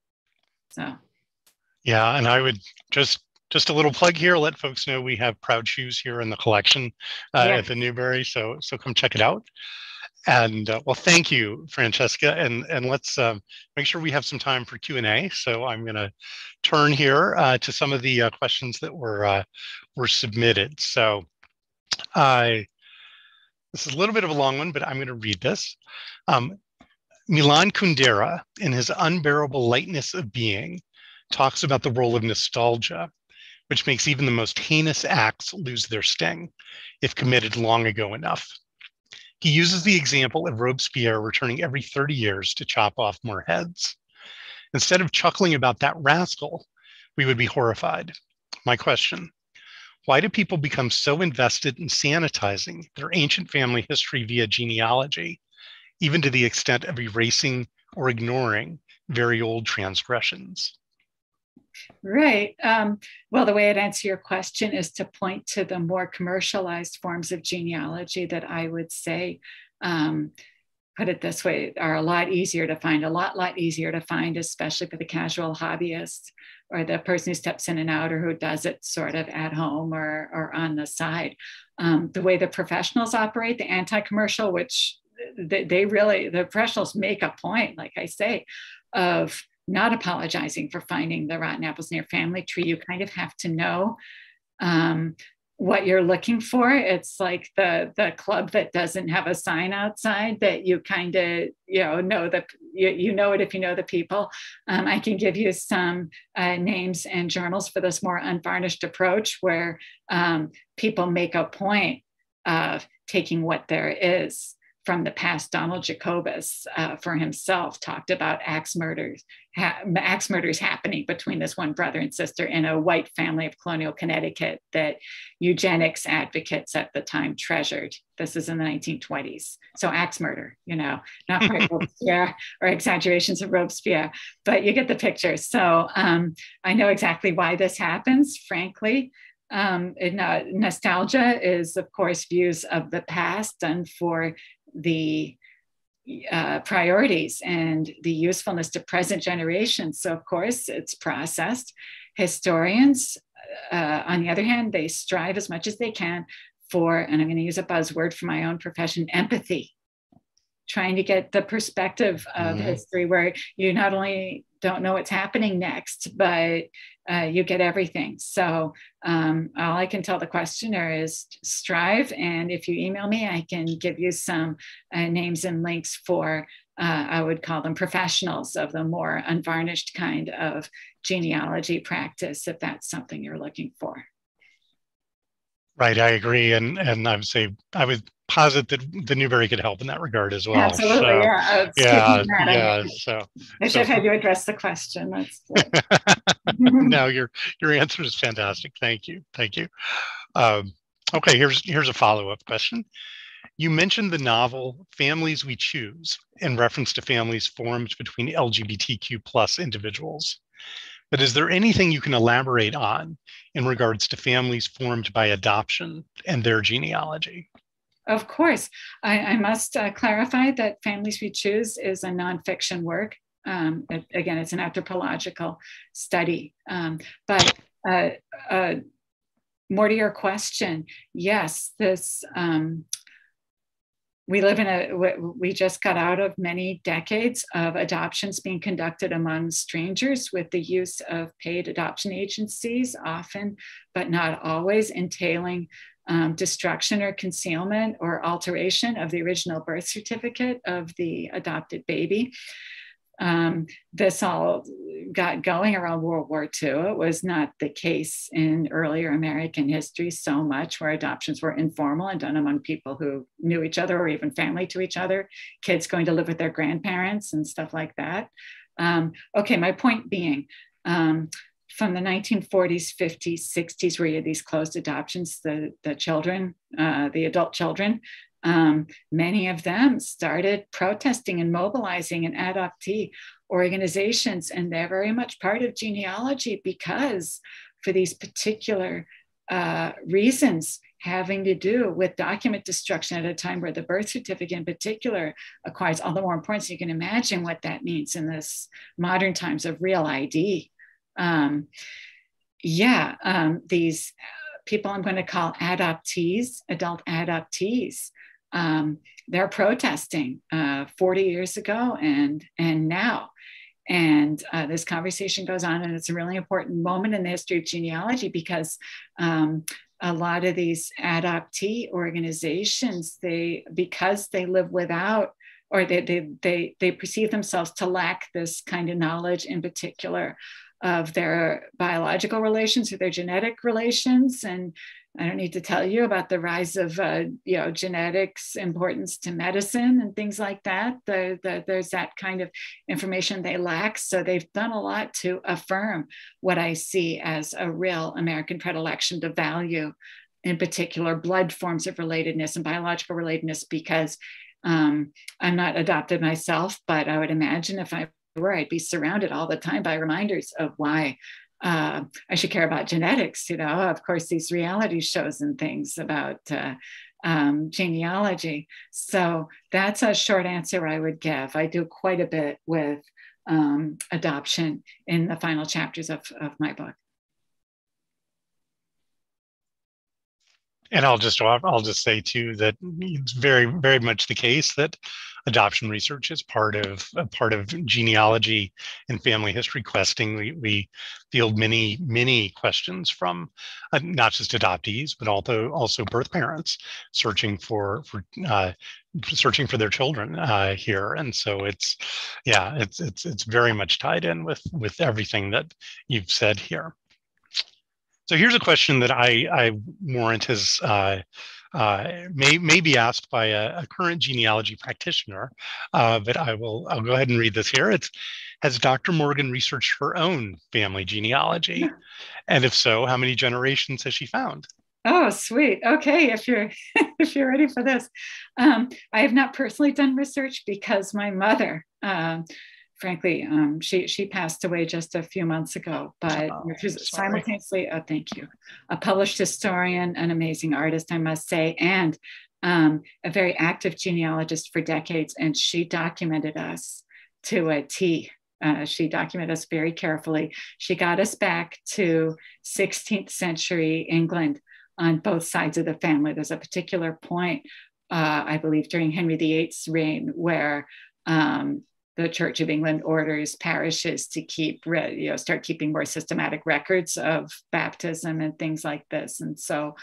Speaker 2: So.
Speaker 1: Yeah, and I would just just a little plug here. Let folks know we have Proud Shoes here in the collection uh, yeah. at the Newberry, so so come check it out. And uh, well, thank you, Francesca. And and let's um, make sure we have some time for Q and A. So I'm going to turn here uh, to some of the uh, questions that were uh, were submitted. So I this is a little bit of a long one, but I'm going to read this. Um, Milan Kundera, in his unbearable lightness of being, talks about the role of nostalgia, which makes even the most heinous acts lose their sting if committed long ago enough. He uses the example of Robespierre returning every 30 years to chop off more heads. Instead of chuckling about that rascal, we would be horrified. My question why do people become so invested in sanitizing their ancient family history via genealogy, even to the extent of erasing or ignoring very old transgressions?
Speaker 2: Right. Um, well, the way I'd answer your question is to point to the more commercialized forms of genealogy that I would say, um, put it this way, are a lot easier to find, a lot, lot easier to find, especially for the casual hobbyist or the person who steps in and out or who does it sort of at home or, or on the side. Um, the way the professionals operate, the anti commercial, which they, they really, the professionals make a point, like I say, of not apologizing for finding the rotten apples in your family tree. You kind of have to know um, what you're looking for. It's like the the club that doesn't have a sign outside that you kind of you know know that you, you know it if you know the people. Um, I can give you some uh, names and journals for this more unvarnished approach where um, people make a point of taking what there is from the past, Donald Jacobus uh, for himself talked about axe murders, ha- axe murders happening between this one brother and sister in a white family of colonial Connecticut that eugenics advocates at the time treasured. This is in the 1920s. So axe murder, you know, not quite (laughs) Robespierre or exaggerations of Robespierre, but you get the picture. So um, I know exactly why this happens, frankly. Um, uh, nostalgia is, of course, views of the past done for the uh, priorities and the usefulness to present generations. So, of course, it's processed. Historians, uh, on the other hand, they strive as much as they can for, and I'm going to use a buzzword for my own profession, empathy. Trying to get the perspective of mm-hmm. history where you not only don't know what's happening next, but uh, you get everything. So um, all I can tell the questioner is strive. And if you email me, I can give you some uh, names and links for, uh, I would call them professionals of the more unvarnished kind of genealogy practice, if that's something you're looking for.
Speaker 1: Right, I agree, and and I would say I would posit that the Newberry could help in that regard as well.
Speaker 2: Absolutely,
Speaker 1: so,
Speaker 2: yeah,
Speaker 1: yeah, yeah. So
Speaker 2: I should so. have had you address the question. That's (laughs) (laughs)
Speaker 1: no, your your answer is fantastic. Thank you, thank you. Um, okay, here's here's a follow up question. You mentioned the novel "Families We Choose" in reference to families formed between LGBTQ plus individuals. But is there anything you can elaborate on in regards to families formed by adoption and their genealogy?
Speaker 2: Of course. I, I must uh, clarify that Families We Choose is a nonfiction work. Um, it, again, it's an anthropological study. Um, but uh, uh, more to your question, yes, this. Um, we live in a we just got out of many decades of adoptions being conducted among strangers with the use of paid adoption agencies often but not always entailing um, destruction or concealment or alteration of the original birth certificate of the adopted baby. Um, this all got going around World War II. It was not the case in earlier American history so much, where adoptions were informal and done among people who knew each other or even family to each other, kids going to live with their grandparents and stuff like that. Um, okay, my point being, um, from the 1940s, 50s, 60s, where you had these closed adoptions, the, the children, uh, the adult children, um, many of them started protesting and mobilizing in adoptee organizations. And they're very much part of genealogy because for these particular uh, reasons having to do with document destruction at a time where the birth certificate in particular acquires all the more importance. You can imagine what that means in this modern times of real ID um, yeah, um, these people I'm going to call adoptees, adult adoptees, um, they're protesting uh, 40 years ago and and now. And uh, this conversation goes on, and it's a really important moment in the history of genealogy because um, a lot of these adoptee organizations, they because they live without or they, they, they, they perceive themselves to lack this kind of knowledge in particular of their biological relations or their genetic relations. And I don't need to tell you about the rise of uh, you know genetics importance to medicine and things like that. The, the, there's that kind of information they lack. So they've done a lot to affirm what I see as a real American predilection to value, in particular, blood forms of relatedness and biological relatedness, because um, I'm not adopted myself, but I would imagine if I were, I'd be surrounded all the time by reminders of why uh, I should care about genetics. You know, of course, these reality shows and things about uh, um, genealogy. So that's a short answer I would give. I do quite a bit with um, adoption in the final chapters of, of my book.
Speaker 1: And I'll just I'll just say too that it's very very much the case that adoption research is part of a part of genealogy and family history questing. We, we field many many questions from uh, not just adoptees but also also birth parents searching for for uh, searching for their children uh, here, and so it's yeah it's it's it's very much tied in with with everything that you've said here. So here's a question that I, I warrant has uh, uh, may, may be asked by a, a current genealogy practitioner, uh, but I will I'll go ahead and read this here. It's has Dr. Morgan researched her own family genealogy, and if so, how many generations has she found?
Speaker 2: Oh, sweet. Okay, if you're (laughs) if you're ready for this, um, I have not personally done research because my mother. Um, frankly, um, she she passed away just a few months ago. But oh, simultaneously, oh, thank you, a published historian, an amazing artist, I must say, and um, a very active genealogist for decades. And she documented us to a T. Uh, she documented us very carefully. She got us back to 16th century England on both sides of the family. There's a particular point, uh, I believe, during Henry VIII's reign where um, the Church of England orders parishes to keep, you know, start keeping more systematic records of baptism and things like this. And so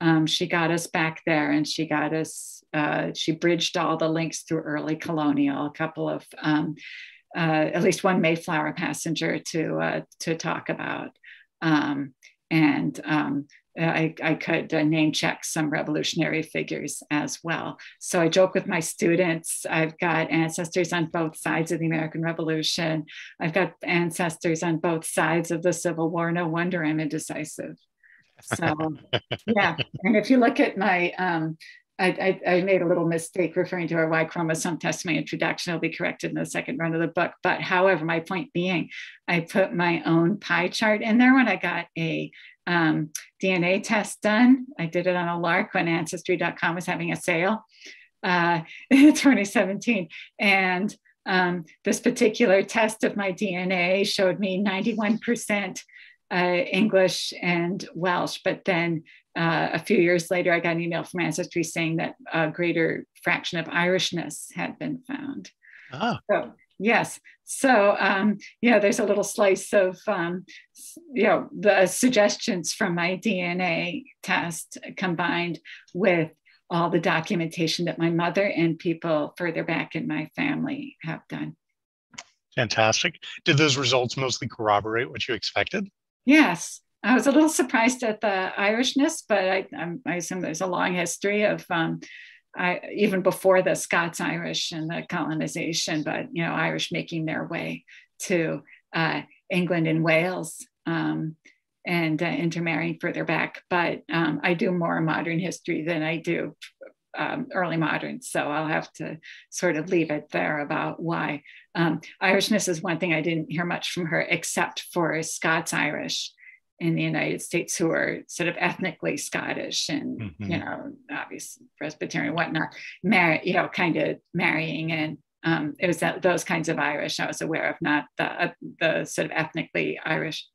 Speaker 2: um, she got us back there and she got us, uh, she bridged all the links through early colonial, a couple of, um, uh, at least one Mayflower passenger to, uh, to talk about. Um, and um, I, I could uh, name check some revolutionary figures as well. So I joke with my students. I've got ancestors on both sides of the American Revolution. I've got ancestors on both sides of the Civil War. No wonder I'm indecisive. So, (laughs) yeah. And if you look at my, um, I, I, I, made a little mistake referring to our Y chromosome test, in my introduction. will be corrected in the second run of the book. But however, my point being, I put my own pie chart in there when I got a um, DNA test done. I did it on a lark when Ancestry.com was having a sale uh, (laughs) in 2017. And um, this particular test of my DNA showed me 91% uh, English and Welsh. But then uh, a few years later, I got an email from Ancestry saying that a greater fraction of Irishness had been found. Ah. So Yes. So, um, yeah, there's a little slice of, um, you know, the suggestions from my DNA test combined with all the documentation that my mother and people further back in my family have done.
Speaker 1: Fantastic. Did those results mostly corroborate what you expected?
Speaker 2: Yes. I was a little surprised at the Irishness, but I, I assume there's a long history of um, I, even before the Scots Irish and the colonization, but you know, Irish making their way to uh, England and Wales um, and uh, intermarrying further back. But um, I do more modern history than I do um, early modern, so I'll have to sort of leave it there about why. Um, Irishness is one thing I didn't hear much from her, except for Scots Irish in the United States who are sort of ethnically Scottish and mm-hmm. you know obviously Presbyterian whatnot, marry you know kind of marrying and um, it was that, those kinds of Irish I was aware of, not the uh, the sort of ethnically Irish.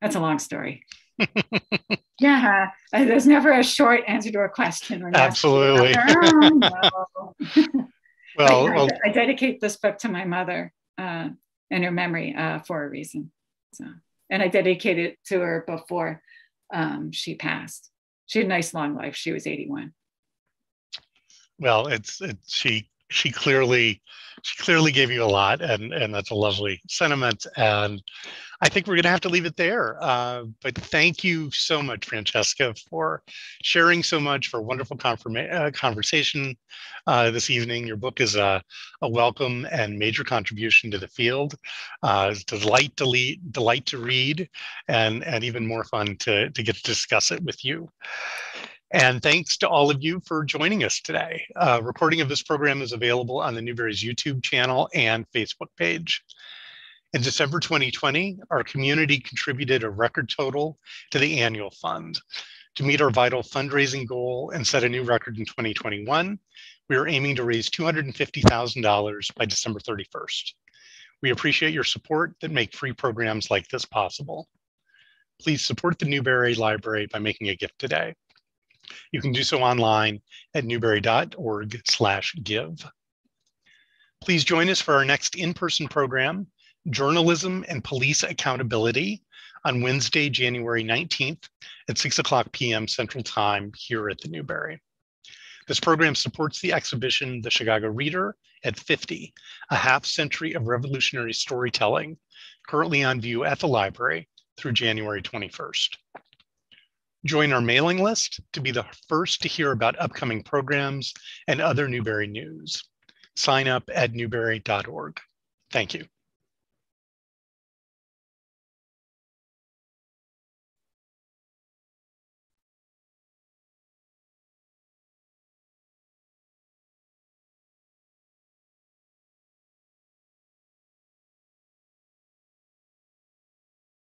Speaker 2: That's a long story. (laughs) yeah, uh, there's never a short answer to a question.
Speaker 1: Absolutely. (laughs) Oh, (laughs)
Speaker 2: well, I, well I, I, dedicate this book to my mother uh, and her memory uh, for a reason. So and I dedicated it to her before um, she passed. She had a nice long life. She was 81.
Speaker 1: Well, it's, it's she she clearly she clearly gave you a lot and and that's a lovely sentiment and i think we're going to have to leave it there. Uh, but thank you so much francesca for sharing so much for wonderful confirma- uh, conversation uh, this evening. Your book is a, a welcome and major contribution to the field. Uh, it's delight to lead, delight to read and and even more fun to to get to discuss it with you and thanks to all of you for joining us today. Uh, recording of this program is available on the Newberry's YouTube channel and Facebook page. In December 2020, our community contributed a record total to the annual fund. To meet our vital fundraising goal and set a new record in 2021, we are aiming to raise $250,000 by December 31st. We appreciate your support that make free programs like this possible. Please support the Newberry Library by making a gift today. You can do so online at newberry.org slash give. Please join us for our next in-person program, Journalism and Police Accountability, on Wednesday, January 19th at 6 o'clock p.m. Central Time here at the Newberry. This program supports the exhibition, The Chicago Reader at 50, a half century of revolutionary storytelling, currently on view at the library through January 21st. Join our mailing list to be the first to hear about upcoming programs and other Newberry news. Sign up at newberry.org. Thank you.